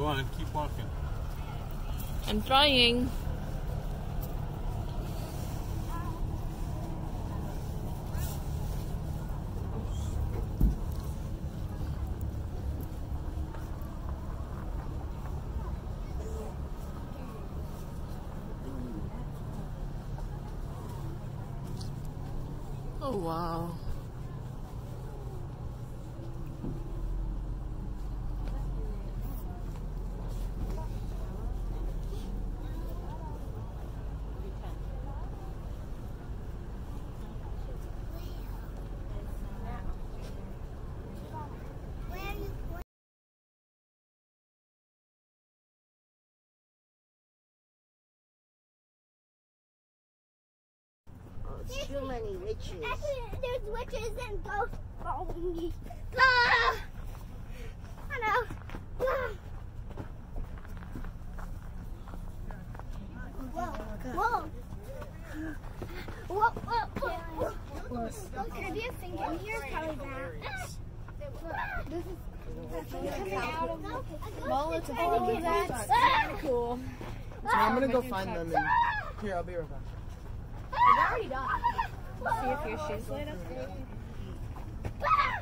Go on, keep walking. I'm trying. Oh wow. There's Too many witches. Actually, there's witches and ghosts following me. Ah! I know. Ah! Whoa, whoa. Whoa, whoa, whoa, whoa. Look, could be a finger in here, probably that. This is a finger coming out of the Well, it's a I think it's That's that. kind of cool. So I'm gonna go find them. And, here, I'll be right back. Already done. See if your shoes light up. Ah!